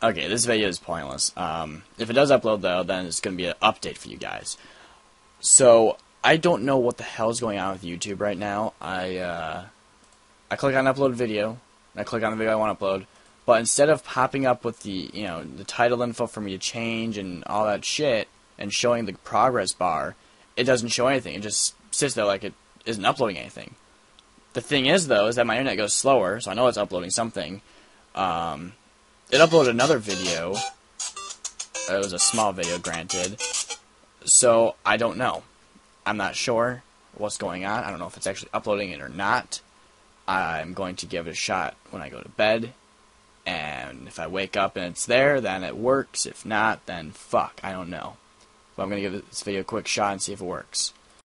Okay, this video is pointless. Um, if it does upload though, then it's going to be an update for you guys. So I don't know what the hell's going on with YouTube right now. I uh, I click on upload video, I click on the video I want to upload, but instead of popping up with the you know the title info for me to change and all that shit and showing the progress bar, it doesn't show anything. It just sits there like it isn't uploading anything. The thing is though is that my internet goes slower, so I know it's uploading something. Um, it uploaded another video. Uh, it was a small video, granted. So I don't know. I'm not sure what's going on. I don't know if it's actually uploading it or not. I'm going to give it a shot when I go to bed. And if I wake up and it's there, then it works. If not, then fuck. I don't know. But I'm going to give this video a quick shot and see if it works.